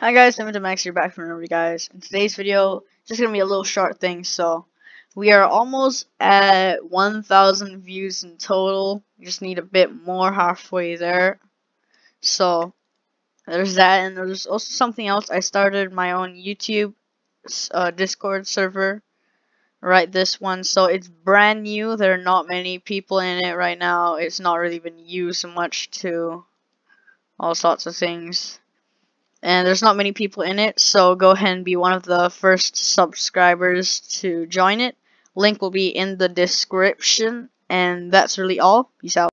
Hi guys, I'm Max here back from Remember guys. In today's video, just gonna be a little short thing. So, we are almost at 1,000 views in total. We just need a bit more halfway there. So, there's that, and there's also something else. I started my own YouTube uh, Discord server. Right, this one. So it's brand new. There are not many people in it right now. It's not really been used much to all sorts of things and there's not many people in it so go ahead and be one of the first subscribers to join it. Link will be in the description. And that's really all. Peace out